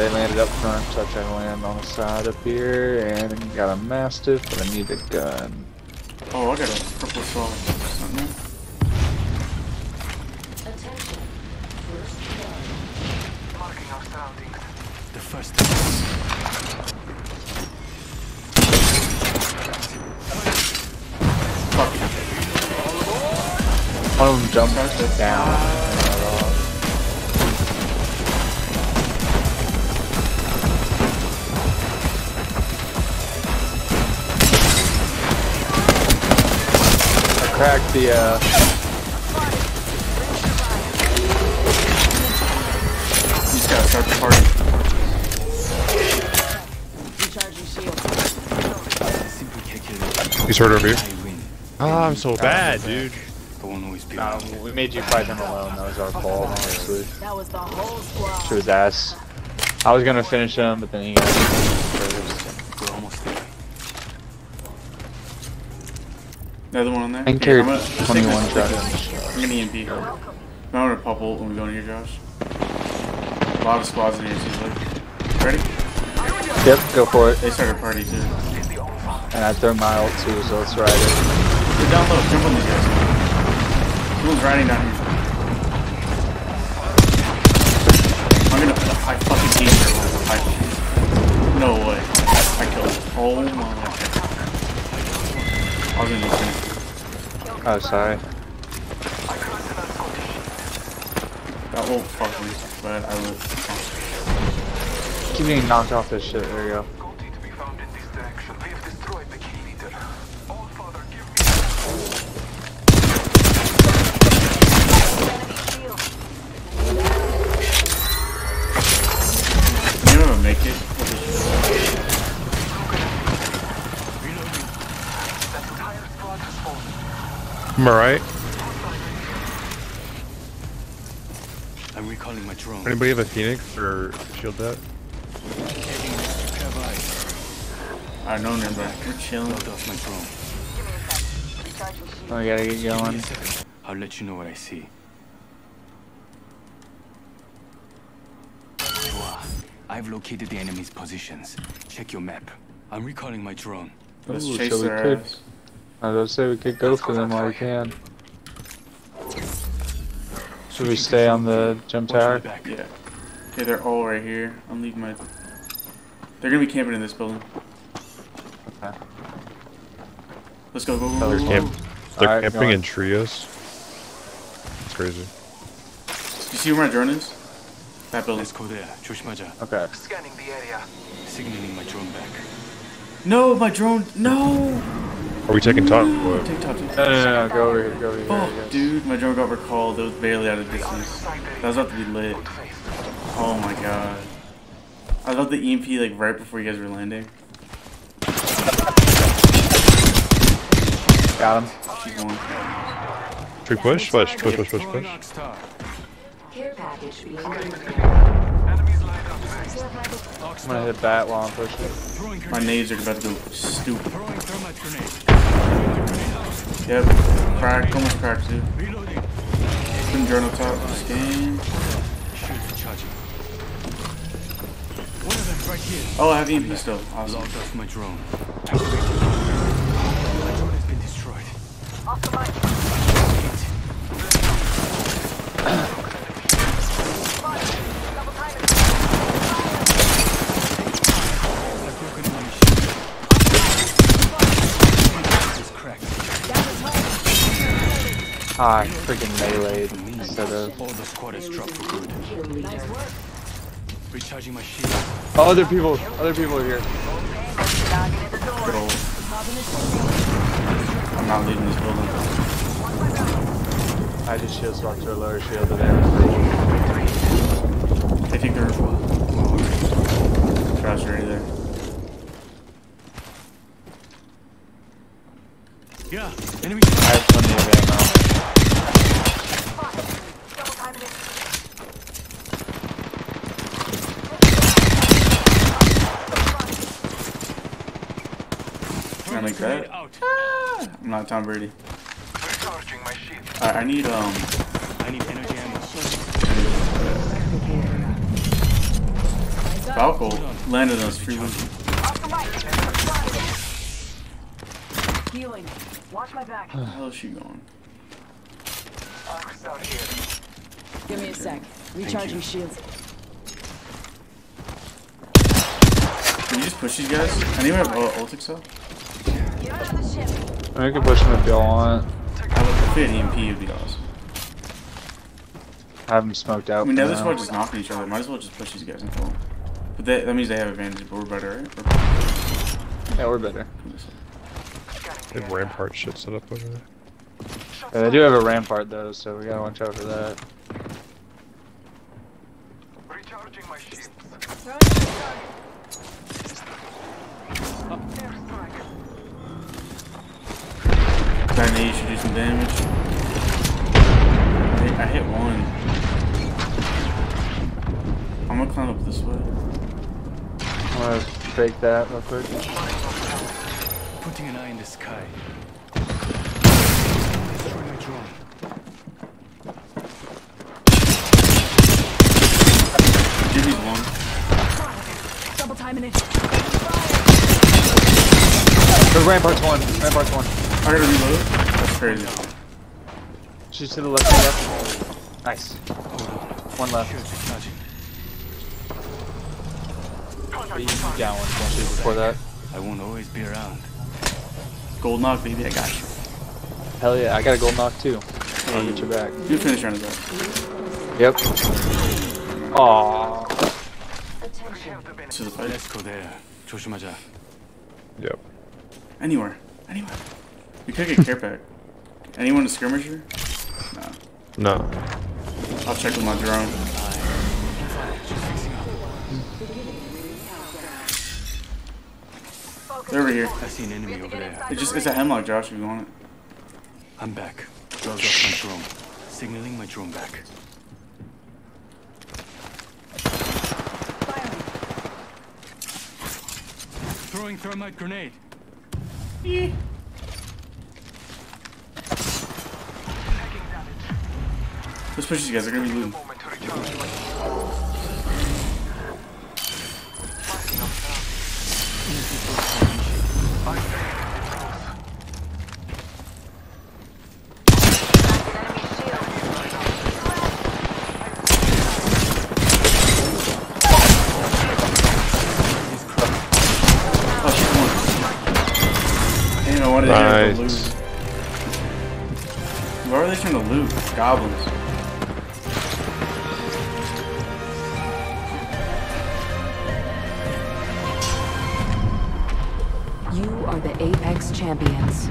they landed up front, so I tried to land on the side up here, and got a Mastiff, but I need a gun. Oh, I got a purple saw. Something. Attention. First blood. Marking our surroundings. The first. Fuck it. One of them jumped down. Cracked the, uh, You just gotta start the party. Recharging shield. Simply take it. He's hurt over here. I win. Ah, I'm so bad, dude. I won't always be nah, we made you fight them alone, that was our fault, honestly. That was the whole squad. To his ass. I was gonna finish him, but then he got Another one on there? Yeah, carried I'm gonna- take 21 this- shotguns. I'm gonna EMP. I'm gonna pop ult when we go in here, Josh. A lot of squads in here, it seems like. Ready? Yep, go for it. They started a party too. And I throw my ult too, so let's ride it. Get down low, jump on these guys. Someone's riding down here. I'm gonna. I fucking hate Oh, sorry. That won't fuck me, but I will. Keep getting knocked off this shit, there you go. Fallen. Am I right? I'm recalling my drone. Anybody have a Phoenix or shield that? I know him, but we're chilling. Load off my drone. Recharging shield. Oh, we gotta get going. I'll let you know what I see. I've located the enemy's positions. Check your map. I'm recalling my drone. Let's Ooh, chase so we their ass. I was gonna say we could go for them while we can. Should we stay on the jump Watch my tower? back. Yeah. Okay, they're all right here. I'm leaving my. They're gonna be camping in this building. Okay. Let's go, go, go, Oh, go, there's go. Camp. They're Alright, camping going. in trios. It's crazy. You see where my drone is? That building. Let's go there. 조심하자. Okay. Scanning the area. Signaling my drone back. No, my drone. No. Are we taking top? What? Take top, take No, top. no, no, no, go over here, go over here. Oh, guess. dude, my drone got recalled. It was barely out of distance. That was about to be lit. Oh my god. I love the EMP like right before you guys were landing. Got him. Keep going. Should we push? Push, push, push, push, push. Star. Care package being I'm gonna hit that while I'm pushing. Throwing My grenade. nades are about to go stupid. Throwing thermite grenade. Yep. Crack, almost cracked too. Reloading. Putting drone up top. Scan. Shields of them right. Oh, I have EMP still. Awesome. Logged off my drone. Activating. My drone has been destroyed. I've broken one shield. It's cracked. Ah, I freaking meleeed instead of. All the squad has dropped for good. Recharging my shield. Oh, other people, other people are here. Good. I'm not leaving this building. I just shield swapped to a lower shield to there. They think they're. Trash already there. Yeah, enemy. I have plenty of ammo. Can I make that? Out. I'm not Tom Brady. Recharging my shield. Alright, I need um. I need energy ammo. Falco landed us free loot. Healing. Watch my back. Where the hell is she going? Arcs out here. Give me a sec. Recharging shields. Can you just push these guys? Anyone have uh, ult accel? Get out of. I mean, can push him if y'all want. I would, if we had EMP, it'd be awesome. Have them smoked out. I mean, for they just now. well just knocking each other. Might as well just push these guys and kill them. But they, that means they have advantage, but we're better, right? We're Yeah, we're better. They have rampart shit set up over there. Yeah, they do have a rampart though, so we gotta watch out for that. Recharging my shields. Guy need you should do some damage. I hit, I hit one. I'm gonna climb up this way. I'm gonna fake that real quick. Putting an eye in the sky. Destroy my drone. Jimmy's one. Double timing it. The rampart's one. Rampart's one. I gotta reload. That's crazy. She's to the left. To the left. Nice. One left. Shields recharging. You can down one. Don't shoot before that. I won't always be around. Gold knock, baby. I got you. Hell yeah, I got a gold knock too. I'll get your back. You finish round that. Yep. Aww. To the fight. Let's go there. 조심하자. Yep. Anywhere. Anywhere. We could get care pack. Anyone a skirmisher? Nah. No. I'll check with my drone. Just fixing up. They're over here. I see an enemy over there. It's just it's a Hemlok, Josh. If you want it. I'm back. Close off my drone. Signaling my drone back. Throwing thermite grenade. Let's push these guys. They're gonna be looting. Moment to recharge my shields. I'm very close. Oh, shit, one. Damn, I to hit him for Nice. loot. Why are they trying to loot? Goblins. You are the Apex champions.